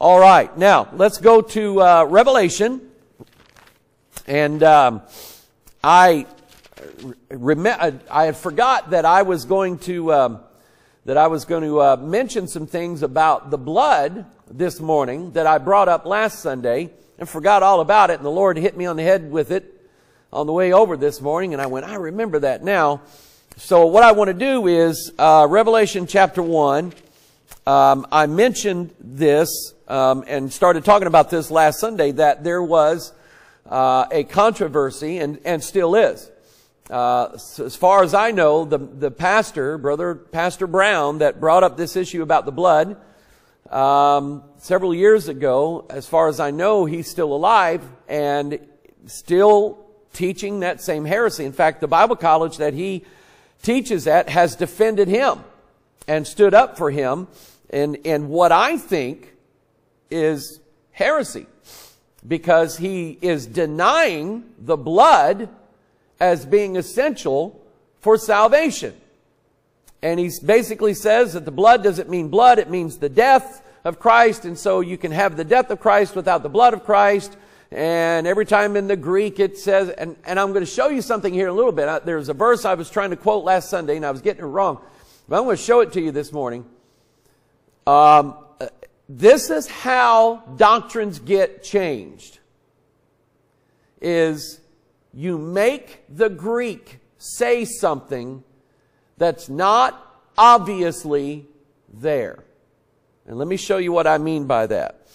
All right, now let's go to uh, Revelation. And um, I rem- I had forgot that I was going to um, that I was going to uh, mention some things about the blood this morning that I brought up last Sunday and forgot all about it. And the Lord hit me on the head with it on the way over this morning, and I went, I remember that now. So what I want to do is uh, Revelation chapter one. Um, I mentioned this um, and started talking about this last Sunday that there was uh, a controversy and, and still is. Uh, as far as I know, the, the pastor, brother Pastor Brown, that brought up this issue about the blood um, several years ago, as far as I know, he's still alive and still teaching that same heresy. In fact, the Bible college that he teaches at has defended him and stood up for him in, in what I think is heresy because he is denying the blood as being essential for salvation. And he basically says that the blood doesn't mean blood, it means the death of Christ. And so you can have the death of Christ without the blood of Christ. And every time in the Greek it says, and, and I'm going to show you something here in a little bit. Uh, there's a verse I was trying to quote last Sunday and I was getting it wrong. But I'm going to show it to you this morning. Um, this is how doctrines get changed. Is you make the Greek say something that's not obviously there. And let me show you what I mean by that.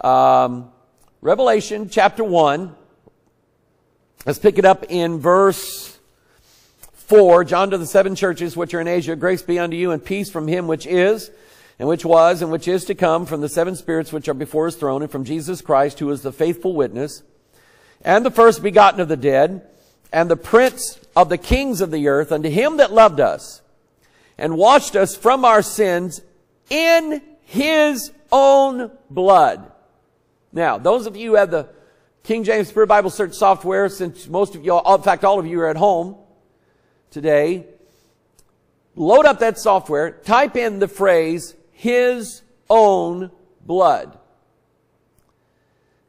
Um, Revelation chapter 1. Let's pick it up in verse 4. John to the seven churches which are in Asia, grace be unto you and peace from him which is, and which was, and which is to come, from the seven spirits which are before his throne, and from Jesus Christ, who is the faithful witness, and the first begotten of the dead, and the prince of the kings of the earth, unto him that loved us, and washed us from our sins in his own blood. Now, those of you who have the King James Spirit Bible Search software, since most of you, in fact, all of you are at home today, load up that software, type in the phrase, his own blood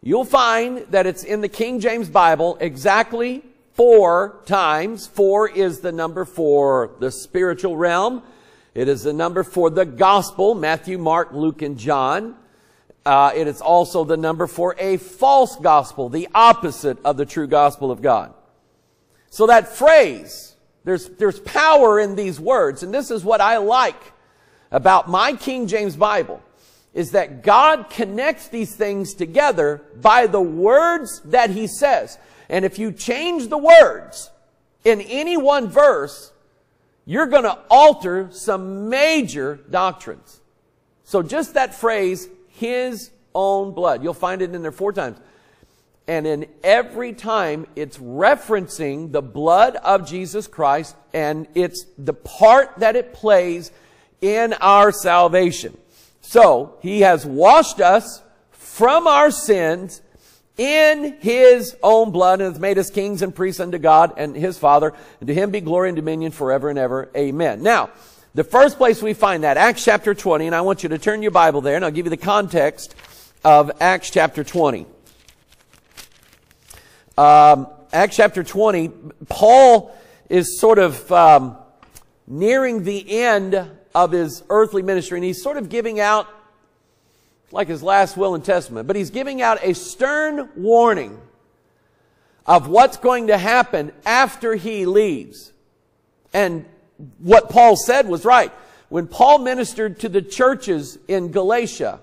you'll find that it's in the King James Bible exactly four times. Four is the number for the spiritual realm. It is the number for the gospel, Matthew, Mark, Luke, and John. Uh, it is also the number for a false gospel, the opposite of the true gospel of God. So that phrase, there's, there's power in these words, and this is what I like about my King James Bible is that God connects these things together by the words that He says. And if you change the words in any one verse, you're going to alter some major doctrines. So just that phrase, His own blood, you'll find it in there four times. And in every time, it's referencing the blood of Jesus Christ and it's the part that it plays in our salvation. So, He has washed us from our sins in His own blood and has made us kings and priests unto God and His Father. And to Him be glory and dominion forever and ever. Amen. Now, the first place we find that, Acts chapter 20, and I want you to turn your Bible there and I'll give you the context of Acts chapter 20. Um, Acts chapter 20, Paul is sort of um, nearing the end of his earthly ministry, and he's sort of giving out, like his last will and testament, but he's giving out a stern warning of what's going to happen after he leaves. And what Paul said was right. When Paul ministered to the churches in Galatia,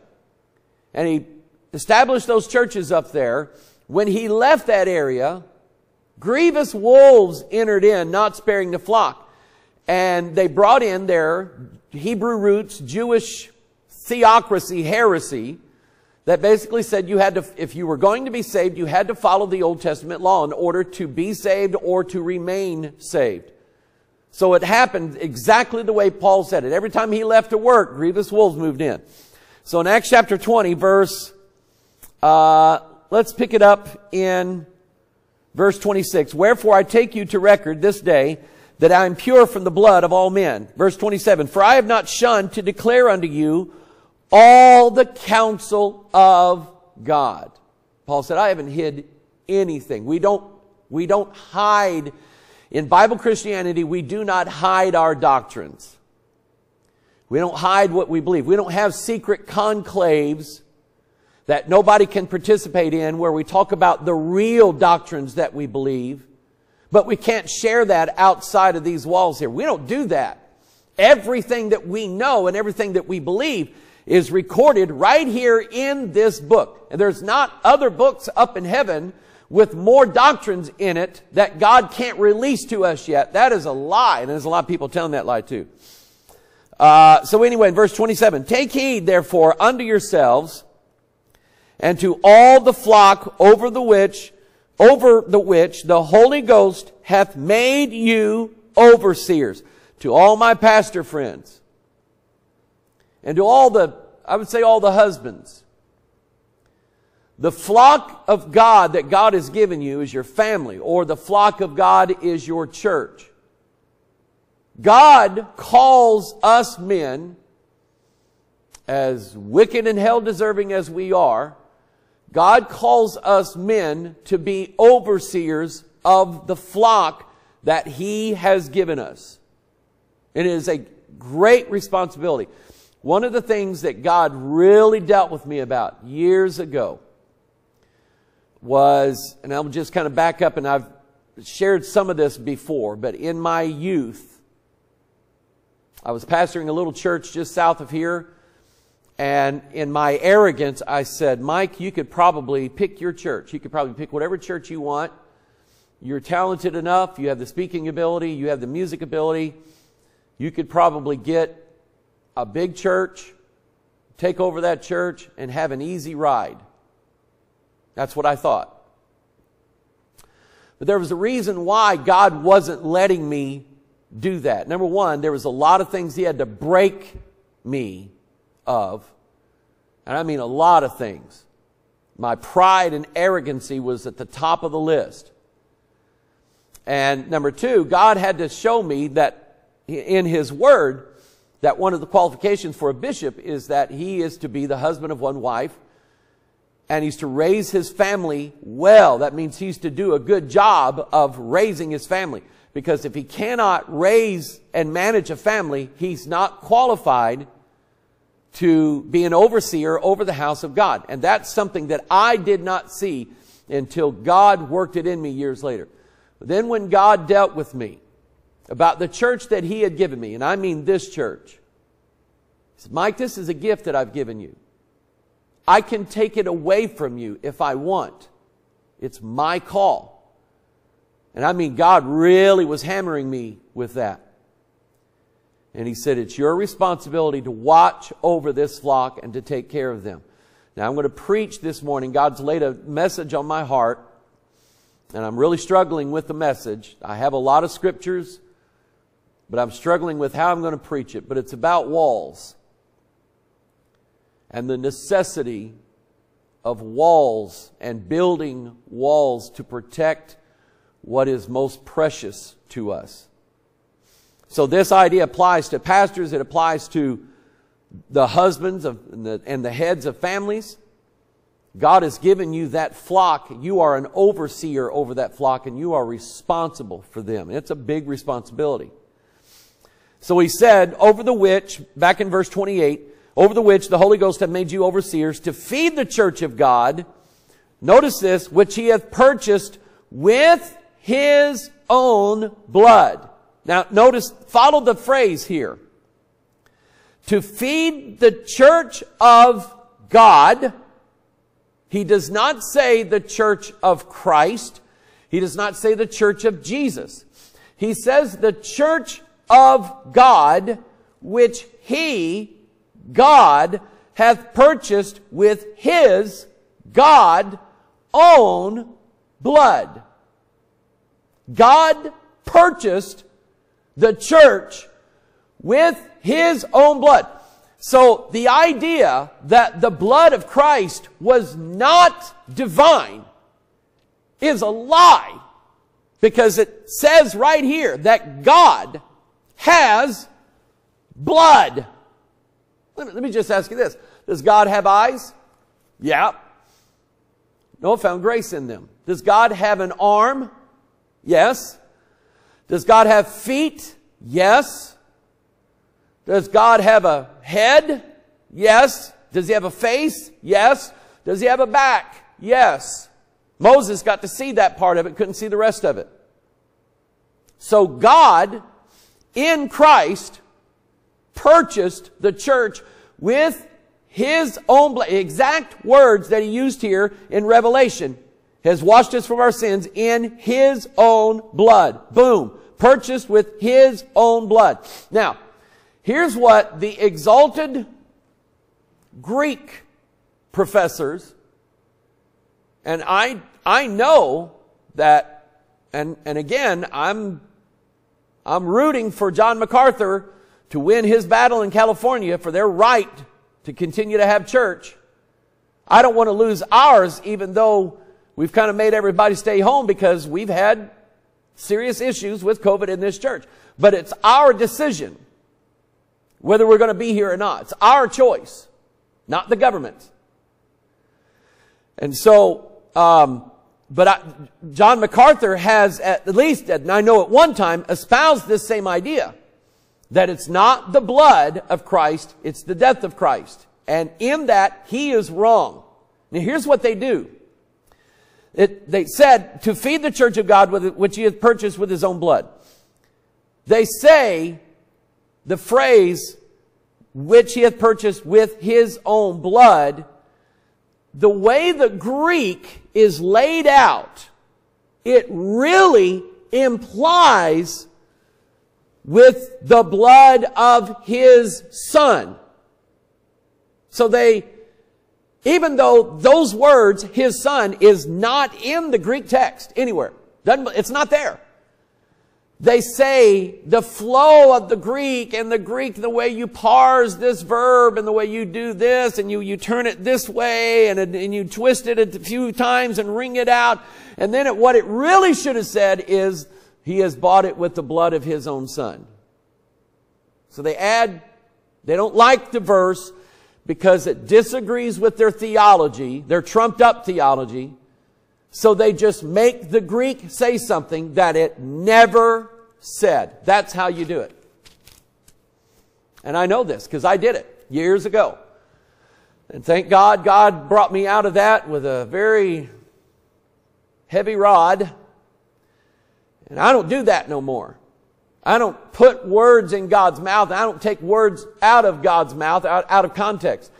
and he established those churches up there, when he left that area, grievous wolves entered in, not sparing the flock. And they brought in their Hebrew roots, Jewish theocracy, heresy, that basically said you had to, if you were going to be saved, you had to follow the Old Testament law in order to be saved or to remain saved. So it happened exactly the way Paul said it. Every time he left to work, grievous wolves moved in. So in Acts chapter 20, verse, uh, let's pick it up in verse 26. Wherefore I take you to record this day that I am pure from the blood of all men. Verse 27, For I have not shunned to declare unto you all the counsel of God. Paul said, I haven't hid anything. We don't, we don't hide. In Bible Christianity, we do not hide our doctrines. We don't hide what we believe. We don't have secret conclaves that nobody can participate in where we talk about the real doctrines that we believe, but we can't share that outside of these walls here. We don't do that. Everything that we know and everything that we believe is recorded right here in this book. And there's not other books up in heaven with more doctrines in it that God can't release to us yet. That is a lie. And there's a lot of people telling that lie too. Uh, so anyway, in verse 27, take heed therefore unto yourselves and to all the flock over the which, over the which the Holy Ghost hath made you overseers. To all my pastor friends and to all the, I would say all the husbands. The flock of God that God has given you is your family, or the flock of God is your church. God calls us men, as wicked and hell deserving as we are, God calls us men to be overseers of the flock that He has given us. It is a great responsibility. One of the things that God really dealt with me about years ago was, and I'll just kind of back up and I've shared some of this before, but in my youth, I was pastoring a little church just south of here, and in my arrogance, I said, Mike, you could probably pick your church. You could probably pick whatever church you want. You're talented enough. You have the speaking ability. You have the music ability. You could probably get a big church, take over that church, and have an easy ride. That's what I thought. But there was a reason why God wasn't letting me do that. Number one, there was a lot of things He had to break me of. And I mean a lot of things. My pride and arrogancy was at the top of the list. And number two, God had to show me that in His Word that one of the qualifications for a bishop is that he is to be the husband of one wife and he's to raise his family well. That means he's to do a good job of raising his family. Because if he cannot raise and manage a family, he's not qualified to be an overseer over the house of God. And that's something that I did not see until God worked it in me years later. Then when God dealt with me, about the church that he had given me, and I mean this church. He said, Mike, this is a gift that I've given you. I can take it away from you if I want. It's my call. And I mean, God really was hammering me with that. And he said, it's your responsibility to watch over this flock and to take care of them. Now I'm going to preach this morning. God's laid a message on my heart and I'm really struggling with the message. I have a lot of scriptures but I'm struggling with how I'm going to preach it. But it's about walls and the necessity of walls and building walls to protect what is most precious to us. So this idea applies to pastors, it applies to the husbands of, and, the, and the heads of families. God has given you that flock. You are an overseer over that flock and you are responsible for them. It's a big responsibility. So he said, over the which, back in verse 28, over the which the Holy Ghost hath made you overseers to feed the church of God. Notice this, which he hath purchased with his own blood. Now notice, follow the phrase here. To feed the church of God. He does not say the church of Christ. He does not say the church of Jesus. He says the church of God, which he, God, hath purchased with his, God, own blood. God purchased the church with his own blood. So the idea that the blood of Christ was not divine is a lie because it says right here that God has blood. Let me, let me just ask you this. Does God have eyes? Yeah. Noah found grace in them. Does God have an arm? Yes. Does God have feet? Yes. Does God have a head? Yes. Does he have a face? Yes. Does he have a back? Yes. Moses got to see that part of it, couldn't see the rest of it. So God, in Christ, purchased the church with his own blood. Exact words that he used here in Revelation has washed us from our sins in his own blood. Boom. Purchased with his own blood. Now, here's what the exalted Greek professors, and I, I know that, and, and again, I'm, I'm rooting for John MacArthur to win his battle in California for their right to continue to have church. I don't want to lose ours, even though we've kind of made everybody stay home because we've had serious issues with COVID in this church. But it's our decision whether we're going to be here or not. It's our choice, not the government. And so, um, but I, John MacArthur has at least, and I know at one time, espoused this same idea that it's not the blood of Christ, it's the death of Christ. And in that, he is wrong. Now here's what they do. It, they said to feed the church of God with which he had purchased with his own blood. They say the phrase which he hath purchased with his own blood. The way the Greek is laid out, it really implies with the blood of his son. So they, even though those words, his son, is not in the Greek text anywhere. it's not there. They say the flow of the Greek and the Greek, the way you parse this verb and the way you do this and you, you turn it this way and, and you twist it a few times and wring it out. And then it, what it really should have said is, he has bought it with the blood of his own son. So they add, they don't like the verse because it disagrees with their theology, their trumped up theology. So they just make the Greek say something that it never said. That's how you do it. And I know this because I did it years ago. And thank God, God brought me out of that with a very heavy rod. And I don't do that no more. I don't put words in God's mouth. I don't take words out of God's mouth, out, out of context.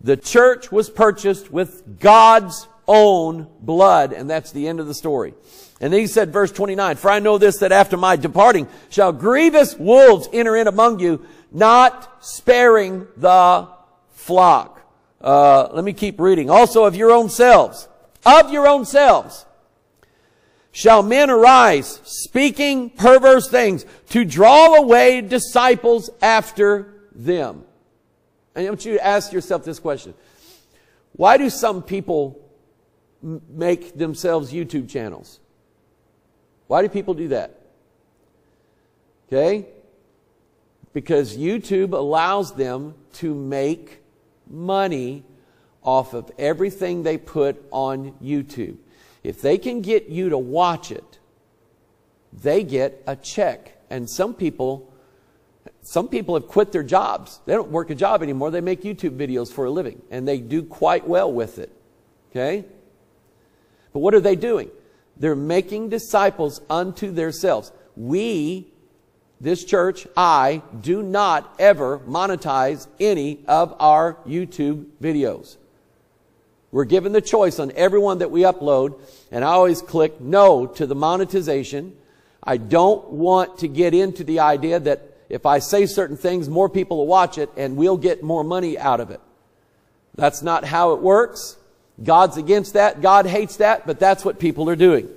The church was purchased with God's own blood, and that's the end of the story. And then he said, verse 29, For I know this, that after my departing shall grievous wolves enter in among you, not sparing the flock. Uh, let me keep reading. Also of your own selves, of your own selves, shall men arise, speaking perverse things, to draw away disciples after them. And I want you to ask yourself this question. Why do some people make themselves YouTube channels? Why do people do that? Okay? Because YouTube allows them to make money off of everything they put on YouTube. If they can get you to watch it, they get a check. And some people, some people have quit their jobs. They don't work a job anymore. They make YouTube videos for a living and they do quite well with it. Okay? But what are they doing? They're making disciples unto themselves. We, this church, I, do not ever monetize any of our YouTube videos. We're given the choice on everyone that we upload, and I always click no to the monetization. I don't want to get into the idea that if I say certain things, more people will watch it and we'll get more money out of it. That's not how it works. God's against that. God hates that, but that's what people are doing.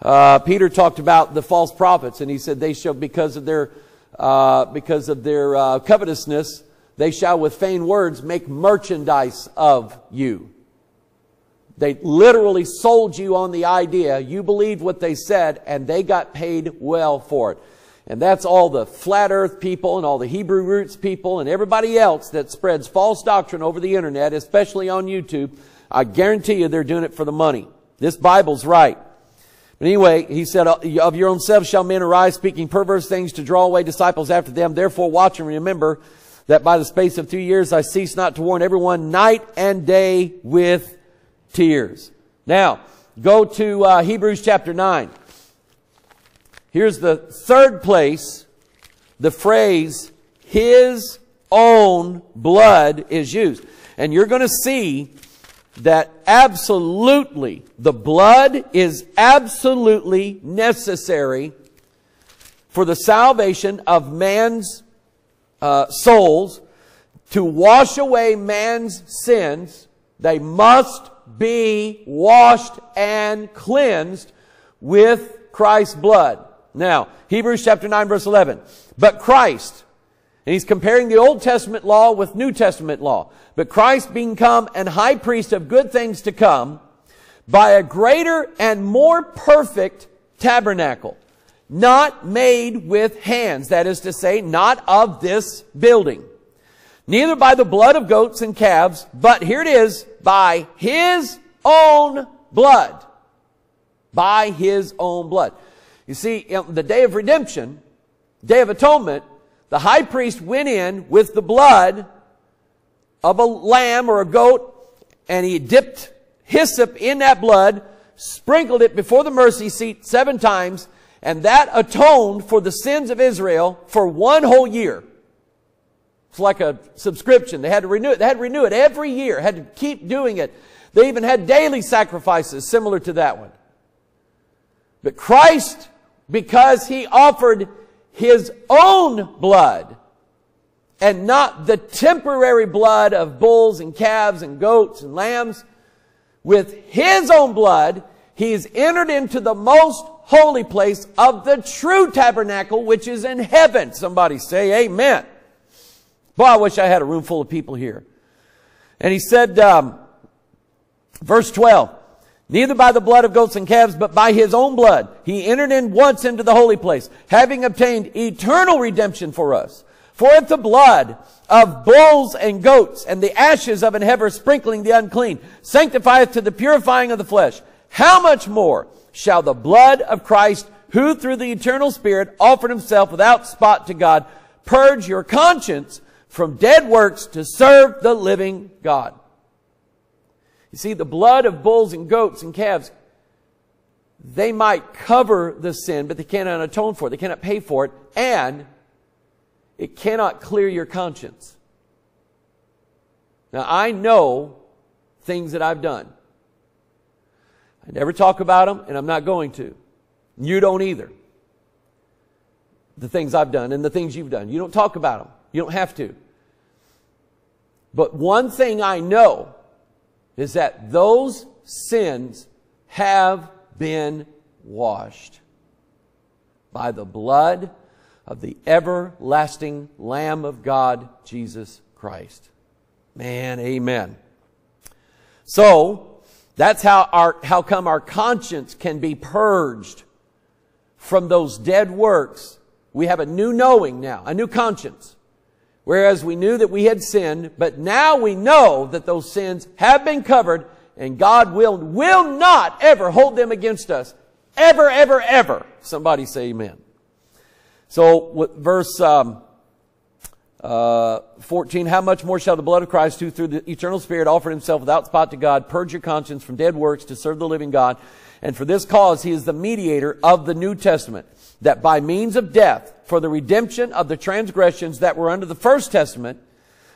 Uh, Peter talked about the false prophets, and he said they shall, because of their, uh, because of their uh, covetousness, they shall with feigned words make merchandise of you. They literally sold you on the idea. You believed what they said and they got paid well for it. And that's all the flat earth people and all the Hebrew roots people and everybody else that spreads false doctrine over the internet, especially on YouTube. I guarantee you they're doing it for the money. This Bible's right. But anyway, he said, uh, of your own selves shall men arise speaking perverse things to draw away disciples after them. Therefore watch and remember that by the space of two years I cease not to warn everyone night and day with tears. Now, go to uh, Hebrews chapter 9. Here's the third place the phrase, his own blood is used. And you're going to see that absolutely, the blood is absolutely necessary for the salvation of man's uh, souls to wash away man's sins. They must be washed and cleansed with Christ's blood. Now, Hebrews chapter 9 verse 11. But Christ, and he's comparing the Old Testament law with New Testament law. But Christ being come and high priest of good things to come by a greater and more perfect tabernacle, not made with hands. That is to say, not of this building. Neither by the blood of goats and calves, but here it is, by his own blood. By his own blood. You see, in the day of redemption, day of atonement, the high priest went in with the blood of a lamb or a goat and he dipped hyssop in that blood, sprinkled it before the mercy seat seven times, and that atoned for the sins of Israel for one whole year. It's like a subscription. They had to renew it. They had to renew it every year, had to keep doing it. They even had daily sacrifices similar to that one. But Christ because he offered his own blood and not the temporary blood of bulls and calves and goats and lambs. With his own blood, he he's entered into the most holy place of the true tabernacle, which is in heaven. Somebody say amen. Boy, I wish I had a room full of people here. And he said, um, verse 12, neither by the blood of goats and calves, but by his own blood. He entered in once into the holy place, having obtained eternal redemption for us. For if the blood of bulls and goats and the ashes of an heifer sprinkling the unclean sanctifieth to the purifying of the flesh, how much more shall the blood of Christ, who through the eternal Spirit offered himself without spot to God, purge your conscience from dead works to serve the living God? You see, the blood of bulls and goats and calves, they might cover the sin, but they cannot atone for it. They cannot pay for it. And it cannot clear your conscience. Now, I know things that I've done. I never talk about them, and I'm not going to. You don't either. The things I've done and the things you've done. You don't talk about them. You don't have to. But one thing I know is that those sins have been washed by the blood of the everlasting Lamb of God, Jesus Christ. Man, amen. So, that's how our, how come our conscience can be purged from those dead works. We have a new knowing now, a new conscience. Whereas we knew that we had sinned, but now we know that those sins have been covered and God will, will not ever hold them against us. Ever, ever, ever. Somebody say amen. So, verse um, uh, 14, how much more shall the blood of Christ, who through the eternal Spirit offered himself without spot to God, purge your conscience from dead works to serve the living God? And for this cause, he is the mediator of the New Testament, that by means of death, for the redemption of the transgressions that were under the first testament,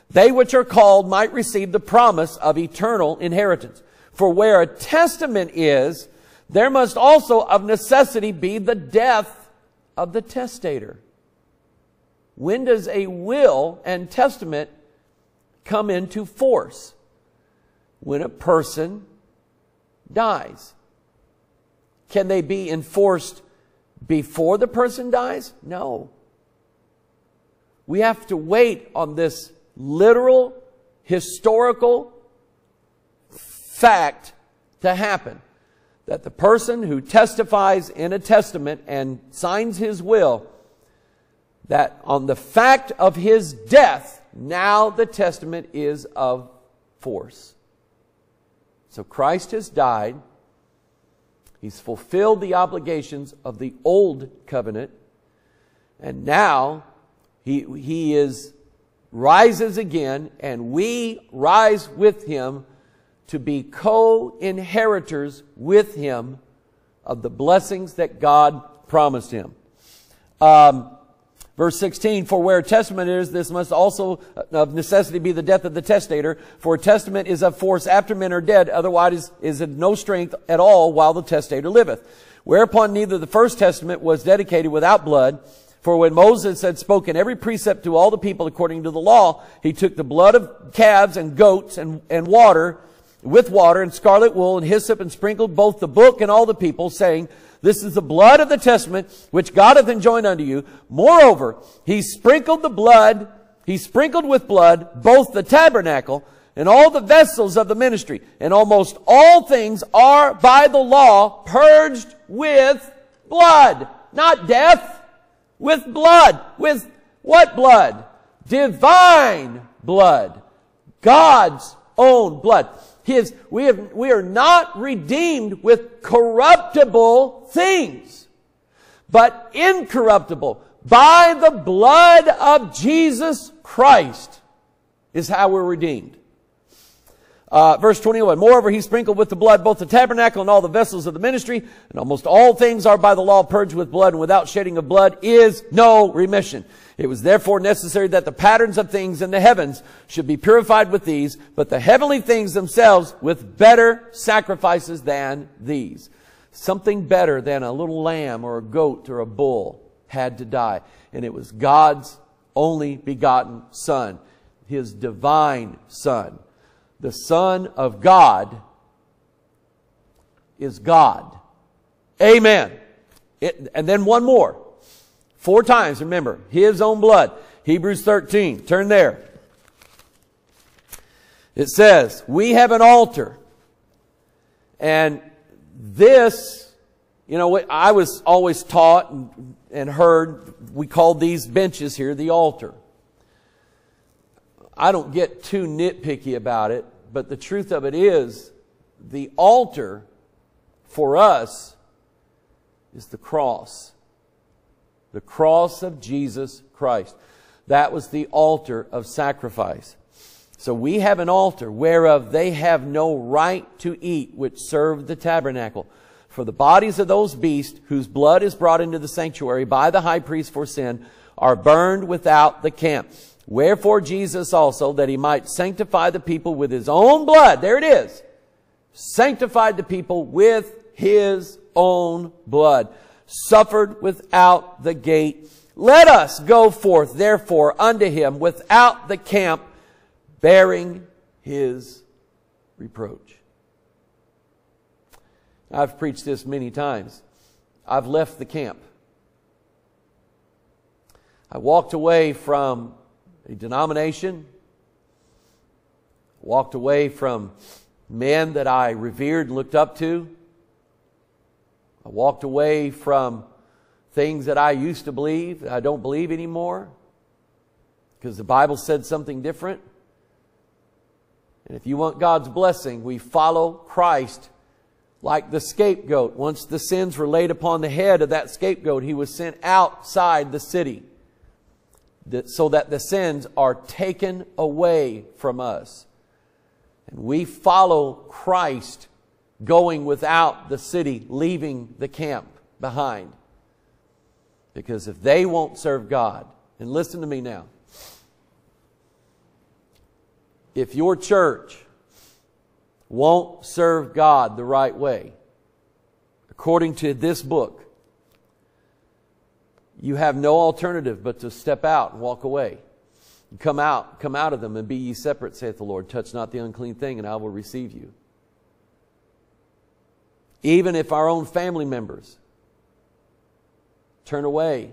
they which are called might receive the promise of eternal inheritance. For where a testament is, there must also of necessity be the death of the testator. When does a will and testament come into force? When a person dies. Can they be enforced before the person dies? No. We have to wait on this literal, historical fact to happen. That the person who testifies in a testament and signs his will that on the fact of his death, now the testament is of force. So Christ has died. He's fulfilled the obligations of the old covenant. And now he, he is rises again and we rise with him to be co-inheritors with him of the blessings that God promised him. Um, Verse 16, for where a testament is, this must also uh, of necessity be the death of the testator. For a testament is of force after men are dead, otherwise is of no strength at all while the testator liveth. Whereupon neither the first testament was dedicated without blood, for when Moses had spoken every precept to all the people according to the law, he took the blood of calves and goats and, and water, with water and scarlet wool and hyssop and sprinkled both the book and all the people, saying, this is the blood of the testament which God hath enjoined unto you. Moreover, he sprinkled the blood, he sprinkled with blood both the tabernacle and all the vessels of the ministry. And almost all things are by the law purged with blood. Not death, with blood. With what blood? Divine blood. God's own blood. His, we, have, we are not redeemed with corruptible things, but incorruptible by the blood of Jesus Christ is how we're redeemed. Uh, verse 21, moreover, he sprinkled with the blood both the tabernacle and all the vessels of the ministry, and almost all things are by the law purged with blood, and without shedding of blood is no remission. It was therefore necessary that the patterns of things in the heavens should be purified with these, but the heavenly things themselves with better sacrifices than these. Something better than a little lamb or a goat or a bull had to die. And it was God's only begotten Son, His divine Son the Son of God is God. Amen. It, and then one more. Four times, remember, His own blood. Hebrews 13. Turn there. It says, we have an altar. And this, you know, what I was always taught and, and heard, we called these benches here the altar. I don't get too nitpicky about it, but the truth of it is the altar for us is the cross. The cross of Jesus Christ. That was the altar of sacrifice. So we have an altar whereof they have no right to eat, which serve the tabernacle. For the bodies of those beasts whose blood is brought into the sanctuary by the high priest for sin are burned without the camp. Wherefore Jesus also, that he might sanctify the people with his own blood, there it is, sanctified the people with his own blood, suffered without the gate. Let us go forth, therefore, unto him without the camp, bearing his reproach. I've preached this many times. I've left the camp. I walked away from a denomination, walked away from men that I revered and looked up to. I walked away from things that I used to believe that I don't believe anymore because the Bible said something different. And if you want God's blessing, we follow Christ like the scapegoat. Once the sins were laid upon the head of that scapegoat, he was sent outside the city so that the sins are taken away from us. And we follow Christ going without the city, leaving the camp behind. Because if they won't serve God, and listen to me now, if your church won't serve God the right way, according to this book, you have no alternative but to step out and walk away. Come out, come out of them and be ye separate, saith the Lord. Touch not the unclean thing, and I will receive you. Even if our own family members turn away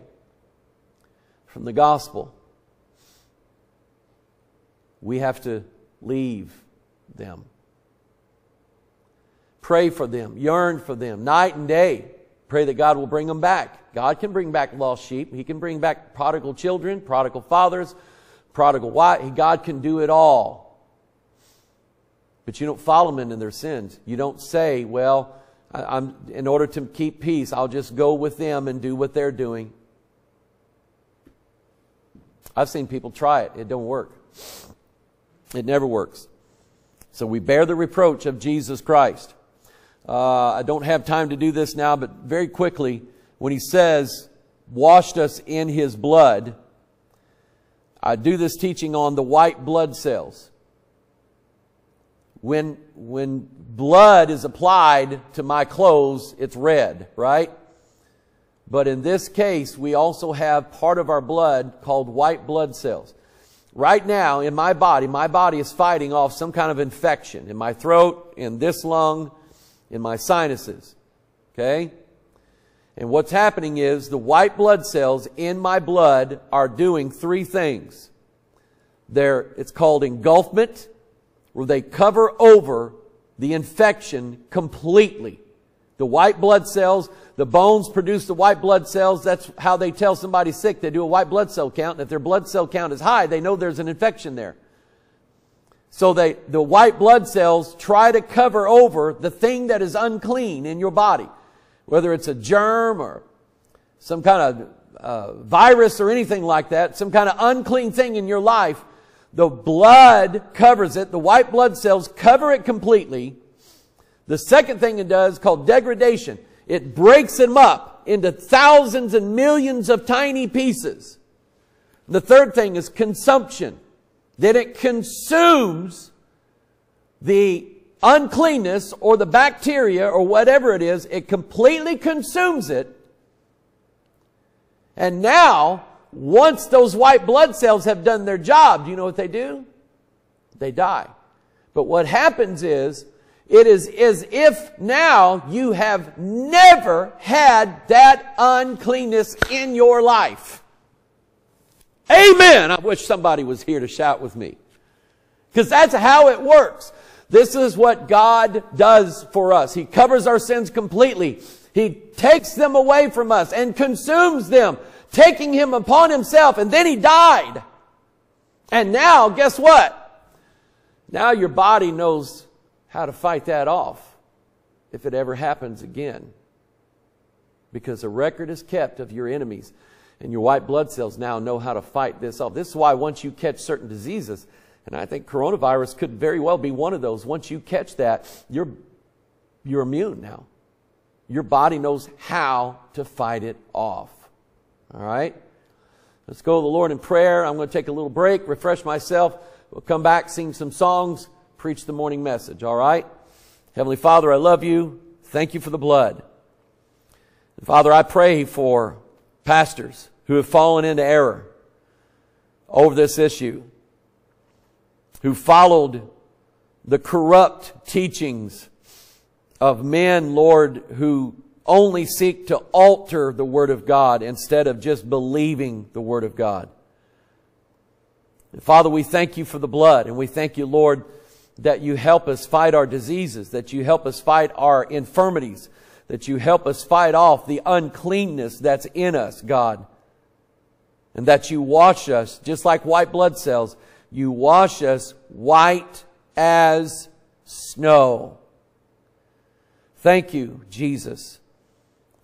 from the gospel, we have to leave them. Pray for them, yearn for them, night and day. Pray that God will bring them back God can bring back lost sheep. He can bring back prodigal children, prodigal fathers, prodigal wife. God can do it all. But you don't follow them in their sins. You don't say, well, I'm, in order to keep peace, I'll just go with them and do what they're doing. I've seen people try it. It don't work. It never works. So we bear the reproach of Jesus Christ. Uh, I don't have time to do this now, but very quickly, when he says, washed us in his blood, I do this teaching on the white blood cells. When, when blood is applied to my clothes, it's red, right? But in this case, we also have part of our blood called white blood cells. Right now, in my body, my body is fighting off some kind of infection in my throat, in this lung, in my sinuses. Okay? And what's happening is the white blood cells in my blood are doing three things. They're, it's called engulfment, where they cover over the infection completely. The white blood cells, the bones produce the white blood cells. That's how they tell somebody sick. They do a white blood cell count. And if their blood cell count is high, they know there's an infection there. So they, the white blood cells try to cover over the thing that is unclean in your body. Whether it's a germ or some kind of uh, virus or anything like that, some kind of unclean thing in your life, the blood covers it. The white blood cells cover it completely the second thing it does called degradation. It breaks them up into thousands and millions of tiny pieces. The third thing is consumption. Then it consumes the uncleanness or the bacteria or whatever it is. It completely consumes it. And now, once those white blood cells have done their job, do you know what they do? They die. But what happens is, it is as if now you have never had that uncleanness in your life. Amen. I wish somebody was here to shout with me. Because that's how it works. This is what God does for us. He covers our sins completely. He takes them away from us and consumes them, taking him upon himself. And then he died. And now, guess what? Now your body knows how to fight that off if it ever happens again. Because a record is kept of your enemies, and your white blood cells now know how to fight this off. This is why once you catch certain diseases, and I think coronavirus could very well be one of those, once you catch that, you're, you're immune now. Your body knows how to fight it off. All right? Let's go to the Lord in prayer. I'm going to take a little break, refresh myself. We'll come back, sing some songs preach the morning message, all right? Heavenly Father, I love you. Thank you for the blood. And Father, I pray for pastors who have fallen into error over this issue, who followed the corrupt teachings of men, Lord, who only seek to alter the Word of God instead of just believing the Word of God. Father, we thank you for the blood, and we thank you, Lord, that you help us fight our diseases, that you help us fight our infirmities, that you help us fight off the uncleanness that's in us, God. And that you wash us, just like white blood cells, you wash us white as snow. Thank you, Jesus,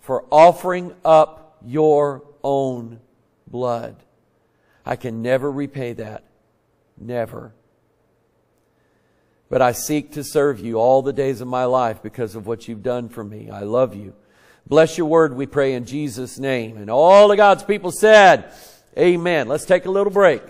for offering up your own blood. I can never repay that. Never but I seek to serve you all the days of my life because of what you've done for me. I love you. Bless your word, we pray in Jesus' name. And all of God's people said, Amen. Let's take a little break.